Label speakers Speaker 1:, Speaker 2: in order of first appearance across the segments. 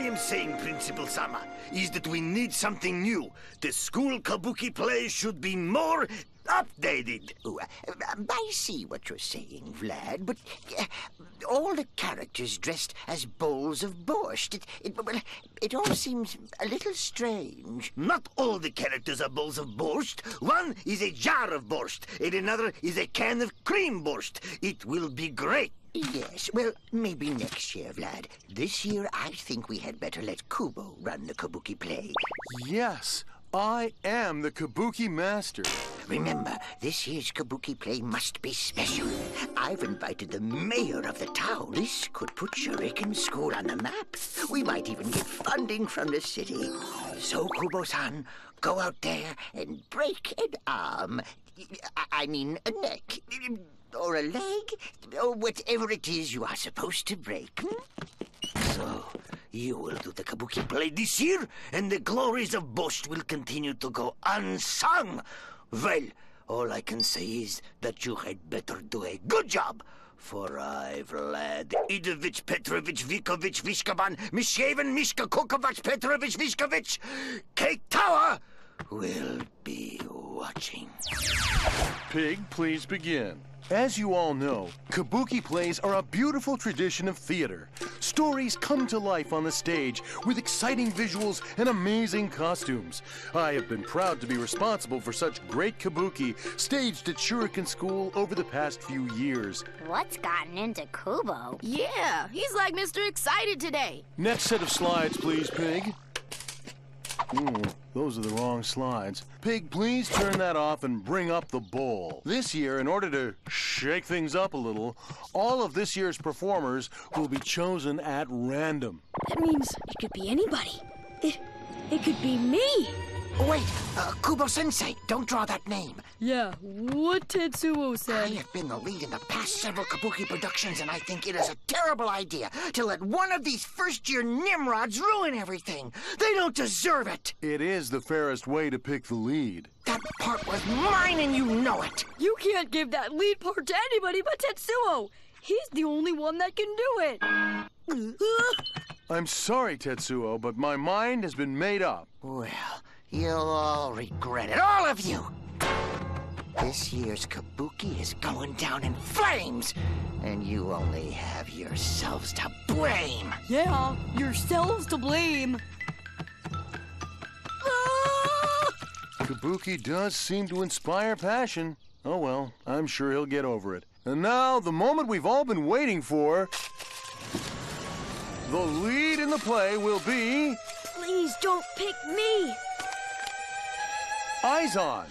Speaker 1: I am saying, Principal Sama, is that we need something new. The school kabuki play should be more updated.
Speaker 2: Oh, uh, I see what you're saying, Vlad, but uh, all the characters dressed as bowls of borscht. It, it, well, it all seems a little strange.
Speaker 1: Not all the characters are bowls of borscht. One is a jar of borscht, and another is a can of cream borscht. It will be great.
Speaker 2: Yes, well, maybe next year, Vlad. This year, I think we had better let Kubo run the kabuki play.
Speaker 3: Yes, I am the Kabuki Master.
Speaker 2: Remember, this year's kabuki play must be special. I've invited the mayor of the town. This could put Shuriken School on the map. We might even get funding from the city. So, Kubo-san, go out there and break an arm. I- I mean, a neck. Or a leg. Or whatever it is you are supposed to break. Hmm?
Speaker 1: So, you will do the kabuki play this year, and the glories of Borscht will continue to go unsung. Well, all I can say is that you had better do a good job. For I, Vlad Idovich Petrovich Vikovich Vishkaban Mishaven Mishka Kukovac Petrovich Vishkovich Cake Tower will be watching.
Speaker 3: Pig, please begin. As you all know, kabuki plays are a beautiful tradition of theater. Stories come to life on the stage with exciting visuals and amazing costumes. I have been proud to be responsible for such great kabuki staged at Shuriken School over the past few years.
Speaker 4: What's gotten into Kubo?
Speaker 5: Yeah, he's like Mr. Excited today.
Speaker 3: Next set of slides, please, Pig. Ooh, those are the wrong slides. Pig, please turn that off and bring up the bowl. This year, in order to shake things up a little, all of this year's performers will be chosen at random.
Speaker 6: That means it could be anybody. It, it could be me.
Speaker 2: Wait, uh, Kubo-sensei, don't draw that name.
Speaker 6: Yeah, what Tetsuo said.
Speaker 2: I have been the lead in the past several kabuki productions, and I think it is a terrible idea to let one of these first-year Nimrods ruin everything. They don't deserve it.
Speaker 3: It is the fairest way to pick the lead.
Speaker 2: That part was mine, and you know it.
Speaker 6: You can't give that lead part to anybody but Tetsuo. He's the only one that can do it.
Speaker 3: I'm sorry, Tetsuo, but my mind has been made up.
Speaker 2: Well, you'll all regret it, all of you. This year's kabuki is going down in flames, and you only have yourselves to blame.
Speaker 6: Yeah, yourselves to blame. Ah!
Speaker 3: Kabuki does seem to inspire passion. Oh well, I'm sure he'll get over it. And now, the moment we've all been waiting for. The lead in the play will be
Speaker 6: Please don't pick me.
Speaker 3: Eyes On.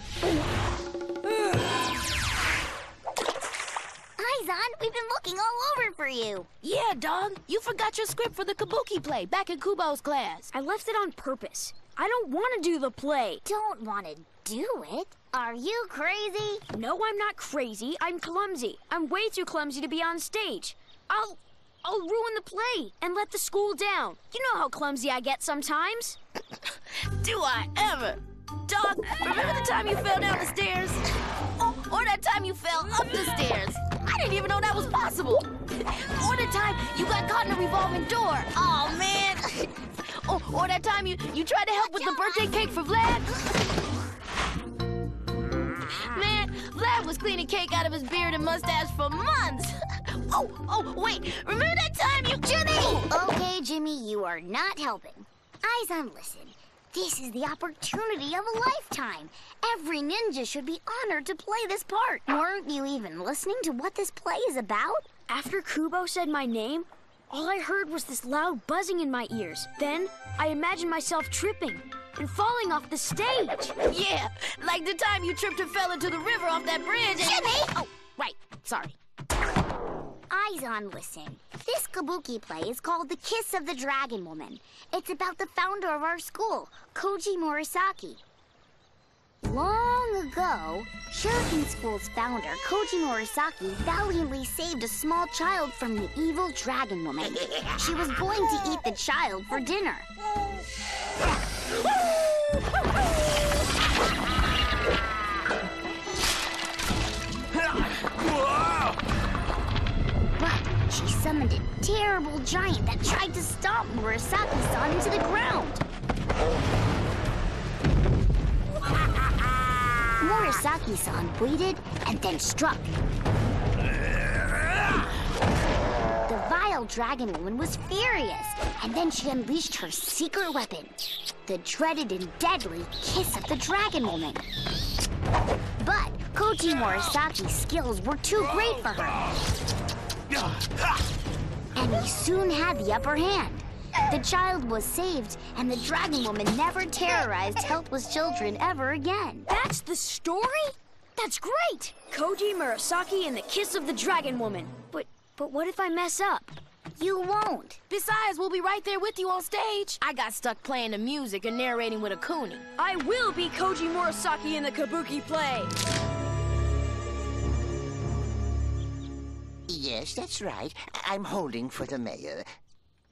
Speaker 4: Eizan, we've been looking all over for you.
Speaker 5: Yeah, dog, you forgot your script for the kabuki play back in Kubo's class.
Speaker 6: I left it on purpose. I don't want to do the play.
Speaker 4: Don't want to do it. Are you crazy?
Speaker 6: No, I'm not crazy. I'm clumsy. I'm way too clumsy to be on stage. I'll I'll ruin the play and let the school down. You know how clumsy I get sometimes.
Speaker 5: Do I ever? Dog, remember the time you fell down the stairs? Oh, or that time you fell up the stairs? I didn't even know that was possible. Or the time you got caught in a revolving door. Oh, man. Oh, or that time you, you tried to help with the birthday cake for Vlad. Man, Vlad was cleaning cake out of his beard and mustache for months. Oh, oh, wait. Remember that time you... Jimmy!
Speaker 4: Okay, Jimmy, you are not helping. Eizan listen. This is the opportunity of a lifetime. Every ninja should be honored to play this part. Weren't you even listening to what this play is about?
Speaker 6: After Kubo said my name, all I heard was this loud buzzing in my ears. Then I imagined myself tripping and falling off the stage.
Speaker 5: Yeah, like the time you tripped and fell into the river off that bridge. and-
Speaker 4: Jimmy!
Speaker 5: Oh, right. Sorry.
Speaker 4: Eizan, listen. This kabuki play is called The Kiss of the Dragon Woman. It's about the founder of our school, Koji Morisaki. Long ago, Shuriken School's founder, Koji Morisaki, valiantly saved a small child from the evil dragon woman. She was going to eat the child for dinner. She summoned a terrible giant that tried to stomp Murasaki-san into the ground. Murasaki-san waited and then struck. The vile dragon woman was furious, and then she unleashed her secret weapon, the dreaded and deadly kiss of the dragon woman. But Koji Morisaki's skills were too great for her. And he soon had the upper hand. The child was saved, and the dragon woman never terrorized helpless children ever again.
Speaker 6: That's the story? That's great! Koji Murasaki and the Kiss of the Dragon Woman. But but what if I mess up?
Speaker 4: You won't.
Speaker 5: Besides, we'll be right there with you on stage. I got stuck playing the music and narrating with Okuni.
Speaker 6: I will be Koji Murasaki in the Kabuki play.
Speaker 2: Yes, that's right. I'm holding for the mayor.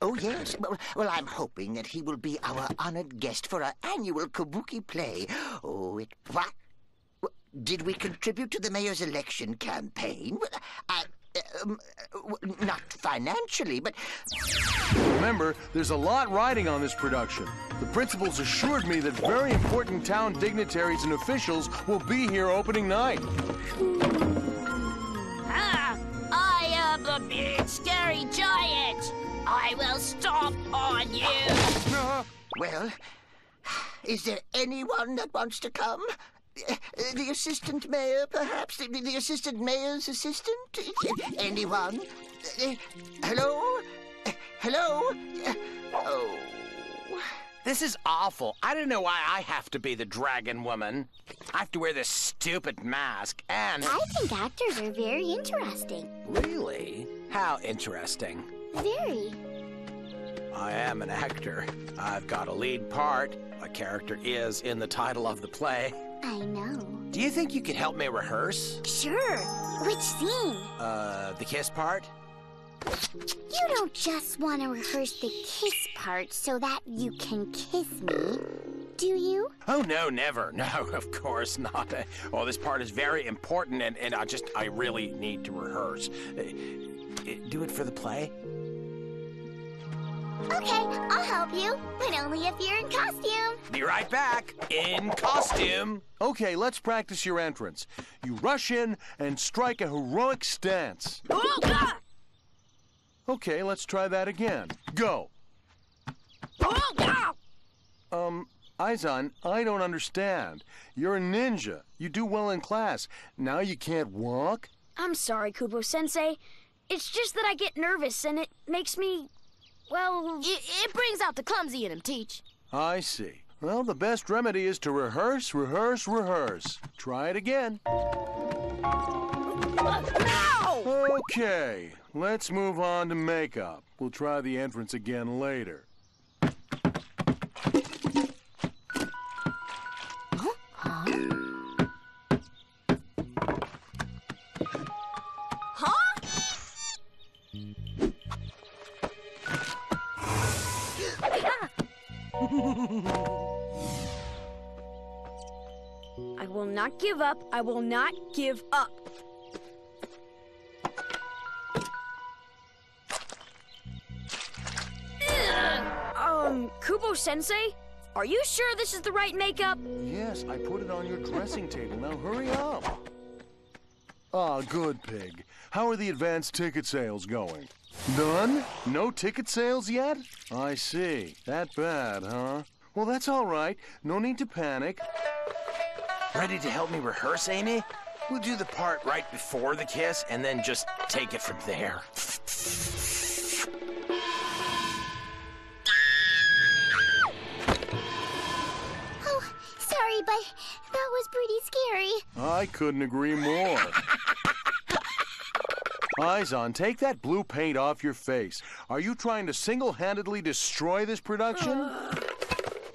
Speaker 2: Oh, yes. Well, well, I'm hoping that he will be our honored guest for our annual kabuki play. Oh, it... What? What? Did we contribute to the mayor's election campaign? Well, I... Um, uh, not financially, but
Speaker 3: Remember, there's a lot riding on this production. The principals assured me that very important town dignitaries and officials will be here opening night.
Speaker 5: Ah, I big scary giant. I will stomp on you.
Speaker 2: Well, is there anyone that wants to come? The assistant mayor, perhaps? The, the assistant mayor's assistant? Anyone? Hello? Hello? Oh.
Speaker 7: This is awful. I don't know why I have to be the dragon woman. I have to wear this stupid mask and.
Speaker 4: I think actors are very interesting.
Speaker 7: Really? How interesting.
Speaker 4: Very.
Speaker 7: I am an actor. I've got a lead part. My character is in the title of the play.
Speaker 4: I know.
Speaker 7: Do you think you could help me rehearse?
Speaker 4: Sure. Which scene?
Speaker 7: Uh, the kiss part?
Speaker 4: You don't just want to rehearse the kiss part so that you can kiss me, do you?
Speaker 7: Oh, no, never. No, of course not. Uh, well, this part is very important, and, and I just, I really need to rehearse. Uh, uh, do it for the play?
Speaker 4: Okay, I'll help you, but only if you're in costume.
Speaker 7: Be right back. In costume.
Speaker 3: Okay, let's practice your entrance. You rush in and strike a heroic stance.
Speaker 5: Oh, God!
Speaker 3: Okay, let's try that again. Go.
Speaker 5: Oh, God!
Speaker 3: Um, Eizan, I don't understand. You're a ninja. You do well in class. Now you can't walk?
Speaker 6: I'm sorry, Kubo Sensei. It's just that I get nervous and it makes me. Well.
Speaker 5: It, it brings out the clumsy in him, Teach.
Speaker 3: I see. Well, the best remedy is to rehearse, rehearse, rehearse. Try it again.
Speaker 5: Ow!
Speaker 3: Okay, let's move on to makeup. We'll try the entrance again later.
Speaker 6: I will not give up. I will not give up. Sensei? Are you sure this is the right makeup?
Speaker 3: Yes, I put it on your dressing table. Now hurry up. Ah, good pig. How are the advance ticket sales going? None? No ticket sales yet? I see. That bad, huh? Well, that's all right. No need to panic.
Speaker 7: Ready to help me rehearse, Amy? We'll do the part right before the kiss and then just take it from there.
Speaker 3: I couldn't agree more. Eizan, take that blue paint off your face. Are you trying to single-handedly destroy this production?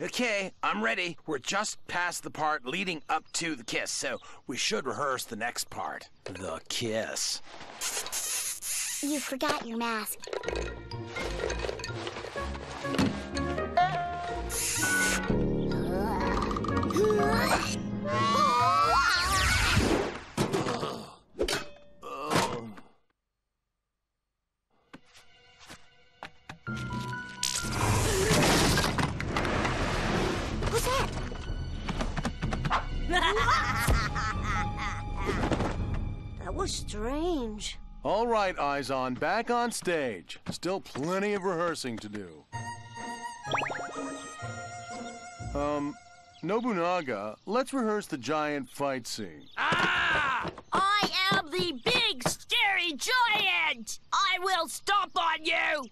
Speaker 7: Okay, I'm ready. We're just past the part leading up to the kiss, so we should rehearse the next part. The kiss.
Speaker 4: You forgot your mask.
Speaker 6: Strange.
Speaker 3: All right, Eizan, back on stage. Still plenty of rehearsing to do. Um, Nobunaga, let's rehearse the giant fight scene.
Speaker 5: Ah! I am the big, scary giant! I will stomp on you!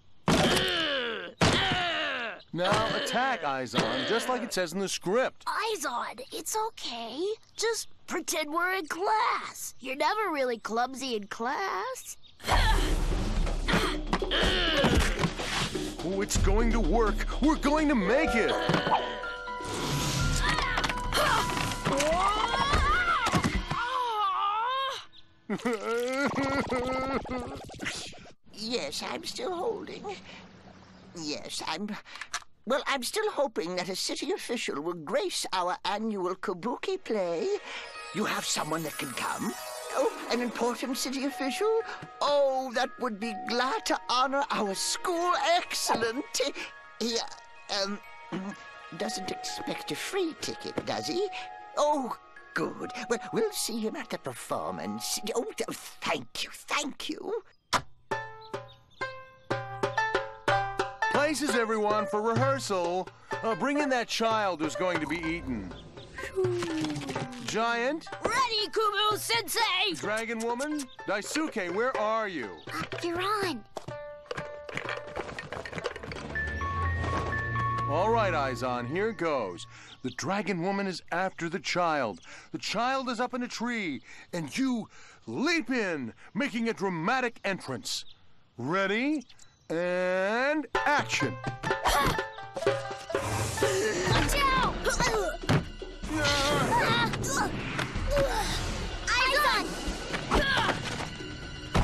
Speaker 3: Now attack, Eizan, just like it says in the script.
Speaker 5: Eizan, it's okay. Just pretend we're in class. You're never really clumsy in class.
Speaker 3: Oh, it's going to work. We're going to make it.
Speaker 2: Yes, I'm still holding. Yes, I'm. Well, I'm still hoping that a city official will grace our annual kabuki play. You have someone that can come? Oh, an important city official? Oh, that would be glad to honor our school excellent. He, um, doesn't expect a free ticket, does he? Oh, good. Well, we'll see him at the performance. Oh, thank you, thank you.
Speaker 3: Places, everyone, for rehearsal. Uh, bring in that child who's going to be eaten. Giant,
Speaker 5: Ready, Kubo Sensei!
Speaker 3: Dragon Woman, Daisuke, where are you?
Speaker 4: You're on.
Speaker 3: All right, Eizan, here goes. The Dragon Woman is after the child. The child is up in a tree, and you leap in, making a dramatic entrance. Ready? And action!
Speaker 5: Watch out!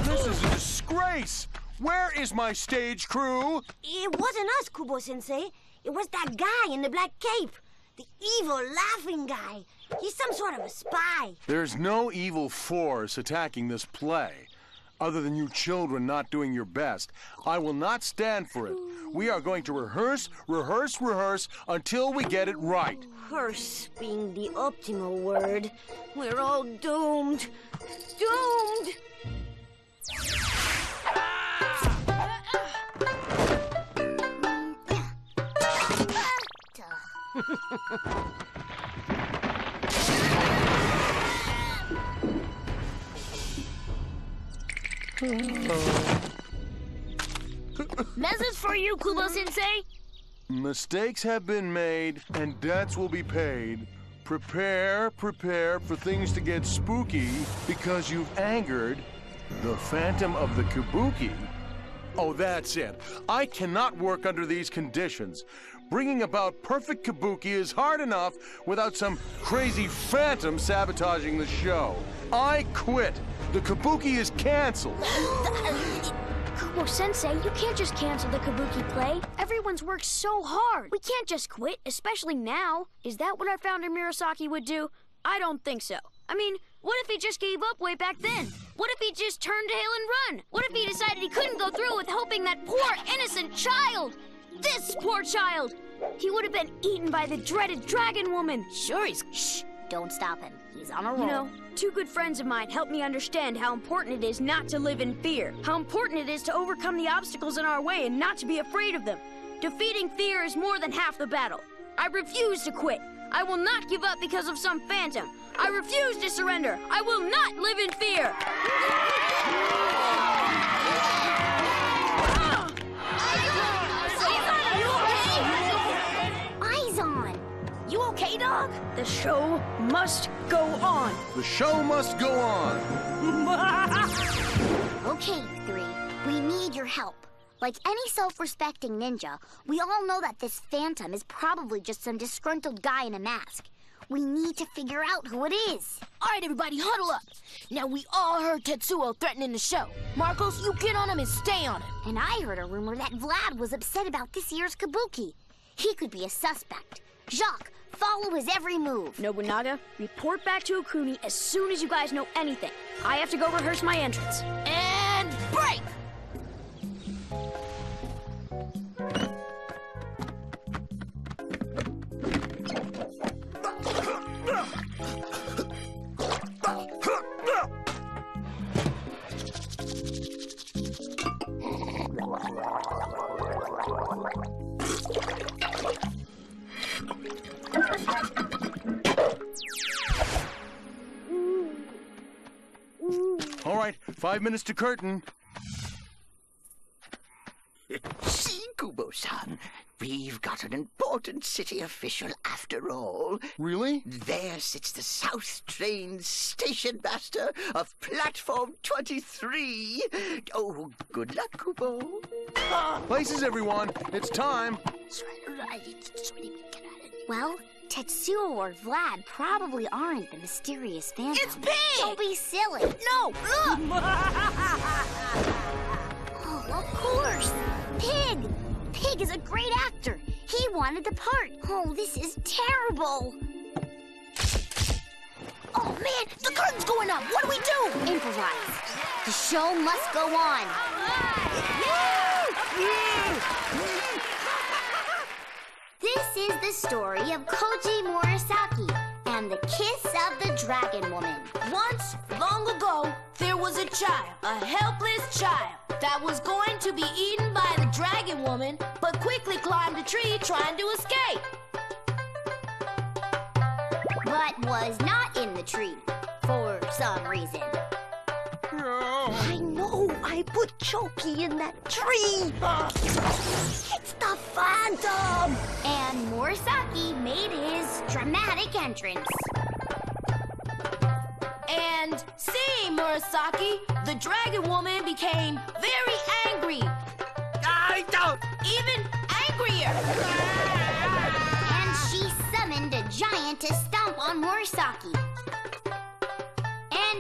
Speaker 3: This is a disgrace! Where is my stage crew?
Speaker 6: It wasn't us, Kubo Sensei. It was that guy in the black cape. The evil laughing guy. He's some sort of a spy.
Speaker 3: There's no evil force attacking this play. Other than you children not doing your best. I will not stand for it. We are going to rehearse, rehearse, rehearse until we get it right.
Speaker 6: Rehearse being the optimal word. We're all doomed. Doomed!
Speaker 5: Message for you, Kubo Sensei.
Speaker 3: Mistakes have been made and debts will be paid. Prepare, prepare for things to get spooky because you've angered the Phantom of the Kabuki. Oh, that's it. I cannot work under these conditions. Bringing about perfect kabuki is hard enough without some crazy phantom sabotaging the show. I quit. The kabuki is canceled.
Speaker 6: Kubo Sensei, you can't just cancel the Kabuki play. Everyone's worked so hard. We can't just quit, especially now. Is that what our founder Murasaki would do? I don't think so. I mean, what if he just gave up way back then? What if he just turned tail and run? What if he decided he couldn't go through with helping that poor innocent child? This poor child! He would have been eaten by the dreaded dragon woman.
Speaker 5: Sure, he's.
Speaker 4: Shh! Don't stop him. He's on a roll.
Speaker 6: You know, two good friends of mine helped me understand how important it is not to live in fear, how important it is to overcome the obstacles in our way and not to be afraid of them. Defeating fear is more than half the battle. I refuse to quit. I will not give up because of some phantom. I refuse to surrender. I will not live in fear. The show must go on.
Speaker 3: The show must go on.
Speaker 4: Okay, Three. We need your help. Like any self-respecting ninja, we all know that this phantom is probably just some disgruntled guy in a mask. We need to figure out who it is.
Speaker 5: All right, everybody, huddle up. Now, we all heard Tetsuo threatening the show. Marcos, you get on him and stay on him.
Speaker 4: And I heard a rumor that Vlad was upset about this year's kabuki. He could be a suspect. Jacques, follow his every move.
Speaker 6: Nobunaga, report back to Okuni as soon as you guys know anything. I have to go rehearse my entrance.
Speaker 5: And
Speaker 3: Five minutes to curtain.
Speaker 2: See, Kubo-san, we've got an important city official after all.
Speaker 3: Really?
Speaker 2: There sits the South Train Station Master of Platform 23. Oh, good luck, Kubo.
Speaker 3: Places, everyone. It's time.
Speaker 4: Well, Tetsuo or Vlad probably aren't the mysterious phantom.
Speaker 5: It's Pig!
Speaker 4: Don't be silly.
Speaker 5: No!
Speaker 4: Oh, of course. Pig. Pig is a great actor. He wanted the part. Oh, this is terrible.
Speaker 5: Oh man, the curtain's going up. What do we do?
Speaker 4: Improvise. The show must go on. This is the story of Koji Murasaki and the kiss of the dragon woman.
Speaker 5: Once, long ago, there was a child, a helpless child, that was going to be eaten by the dragon woman, but quickly climbed a tree trying to escape.
Speaker 4: But was not in the tree for some reason.
Speaker 2: I know I put Choki in that tree. It's the Phantom.
Speaker 4: And Murasaki made his dramatic entrance.
Speaker 5: And seeing Murasaki, the dragon woman became very angry,
Speaker 2: I don't.
Speaker 5: even angrier.
Speaker 4: And she summoned a giant to stomp on Murasaki.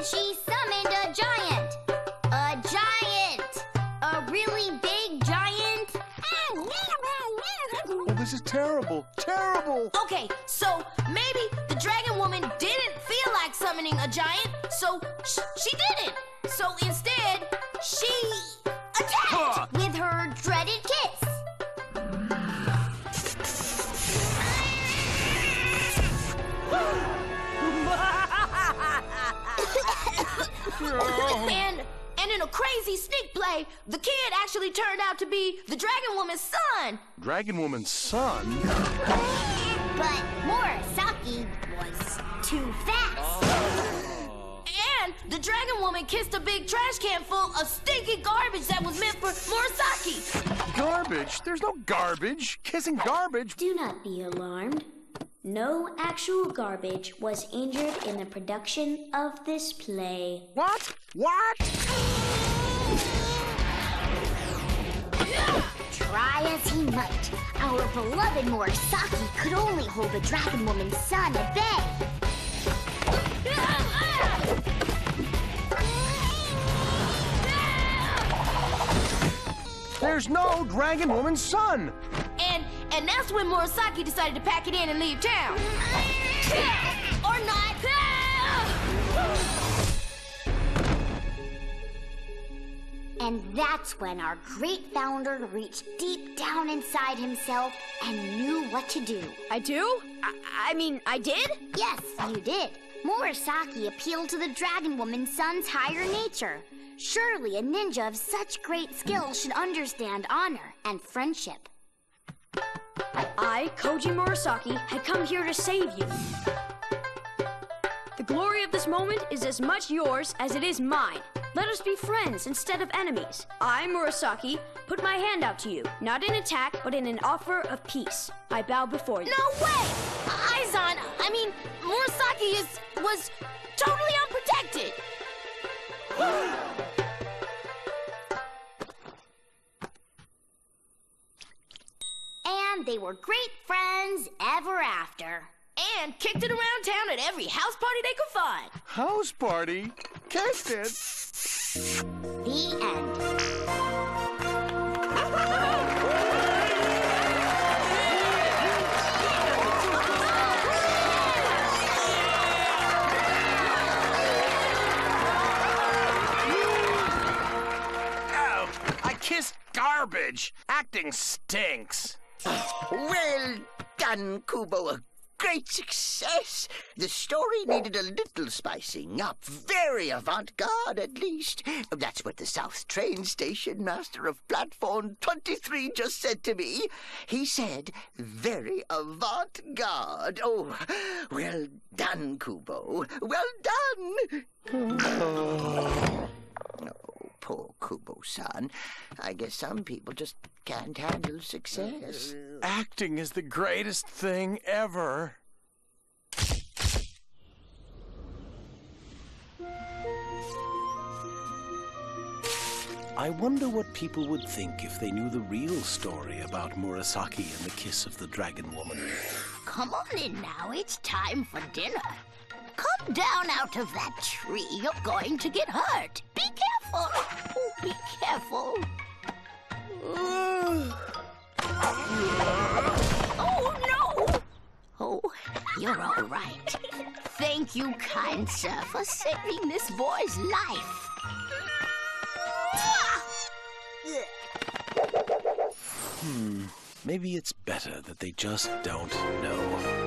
Speaker 4: She summoned a giant. A giant. A really big giant.
Speaker 3: Oh, this is terrible. Terrible.
Speaker 5: Okay, so maybe the dragon woman didn't feel like summoning a giant, so sh- she didn't. Crazy sneak play, the kid actually turned out to be the dragon woman's son.
Speaker 3: Dragon Woman's son?
Speaker 4: But Murasaki was too fast.
Speaker 5: And the dragon woman kissed a big trash can full of stinky garbage that was meant for Murasaki.
Speaker 3: Garbage? There's no garbage. Kissing garbage?
Speaker 6: Do not be alarmed. No actual garbage was injured in the production of this play.
Speaker 3: What? What?
Speaker 4: Try as he might, our beloved Murasaki could only hold the dragon woman's son at bay.
Speaker 3: There's no Dragon Woman's son.
Speaker 5: And and that's when Murasaki decided to pack it in and leave town.
Speaker 4: And that's when our great founder reached deep down inside himself and knew what to do.
Speaker 6: I do? I, I mean, I did?
Speaker 4: Yes, you did. Murasaki appealed to the dragon woman's son's higher nature. Surely a ninja of such great skill should understand honor and friendship.
Speaker 6: I, Koji Murasaki, had come here to save you. Glory of this moment is as much yours as it is mine. Let us be friends instead of enemies. I, Murasaki, put my hand out to you, not in attack, but in an offer of peace. I bow before you.
Speaker 5: No way! Eizan, I mean, Murasaki is was totally unprotected.
Speaker 4: And they were great friends ever after.
Speaker 5: And kicked it around town at every house party they could find.
Speaker 3: House party? Kissed it.
Speaker 4: The end.
Speaker 7: Oh, I kissed garbage. Acting stinks.
Speaker 2: Well done, Kubo. A great success. The story needed a little spicing up. Very avant-garde, at least. That's what the South Train Station Master of Platform 23 just said to me. He said, very avant-garde. Oh, well done, Kubo. Well done. Oh, poor Kubo-san. I guess some people just can't handle success.
Speaker 3: Acting is the greatest thing ever.
Speaker 7: I wonder what people would think if they knew the real story about Murasaki and the kiss of the dragon woman.
Speaker 5: Come on in now. It's time for dinner. Come down out of that tree. You're going to get hurt. Be careful. Oh, be careful. Oh, no. Oh, you're all right. Thank you, kind sir, for saving this boy's life.
Speaker 7: Hmm, maybe it's better that they just don't know.